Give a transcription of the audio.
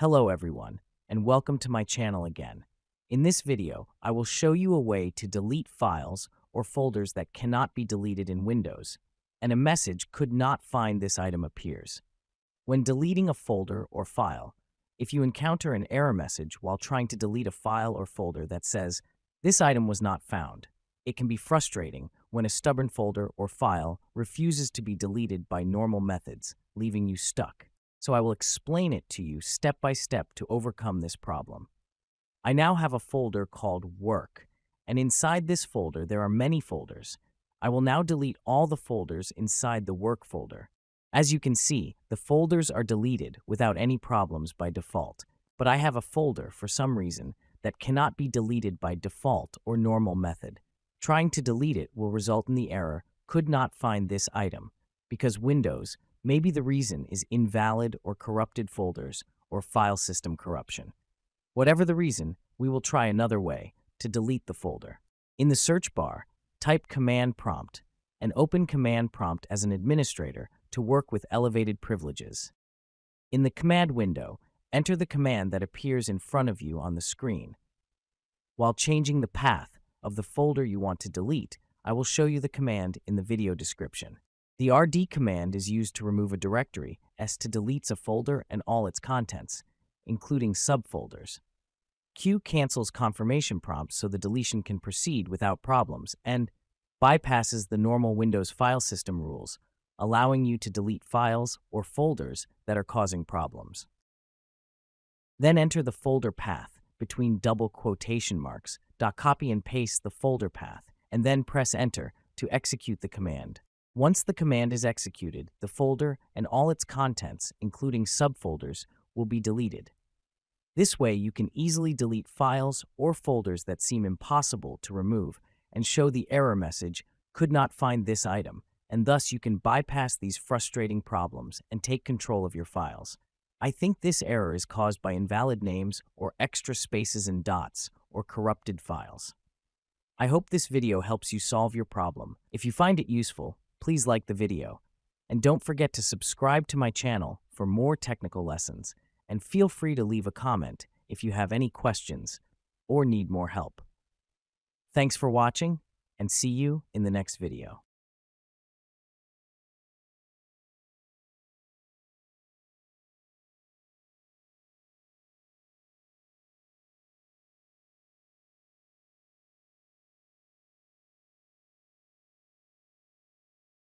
Hello everyone, and welcome to my channel again. In this video, I will show you a way to delete files or folders that cannot be deleted in Windows, and a message could not find this item appears. When deleting a folder or file, if you encounter an error message while trying to delete a file or folder that says, this item was not found, it can be frustrating when a stubborn folder or file refuses to be deleted by normal methods, leaving you stuck. So I will explain it to you step by step to overcome this problem. I now have a folder called Work, and inside this folder there are many folders. I will now delete all the folders inside the Work folder. As you can see, the folders are deleted without any problems by default, but I have a folder, for some reason, that cannot be deleted by default or normal method. Trying to delete it will result in the error, could not find this item, because Windows, maybe the reason is invalid or corrupted folders or file system corruption. Whatever the reason, we will try another way to delete the folder. In the search bar, type command prompt and open command prompt as an administrator to work with elevated privileges. In the command window, enter the command that appears in front of you on the screen. While changing the path, of the folder you want to delete, I will show you the command in the video description. The rd command is used to remove a directory s to deletes a folder and all its contents, including subfolders. Q cancels confirmation prompts so the deletion can proceed without problems and bypasses the normal Windows file system rules, allowing you to delete files or folders that are causing problems. Then enter the folder path between double quotation marks dot copy and paste the folder path, and then press Enter to execute the command. Once the command is executed, the folder and all its contents, including subfolders, will be deleted. This way, you can easily delete files or folders that seem impossible to remove and show the error message, could not find this item, and thus you can bypass these frustrating problems and take control of your files. I think this error is caused by invalid names or extra spaces and dots or corrupted files. I hope this video helps you solve your problem. If you find it useful, please like the video. And don't forget to subscribe to my channel for more technical lessons. And feel free to leave a comment if you have any questions or need more help. Thanks for watching, and see you in the next video.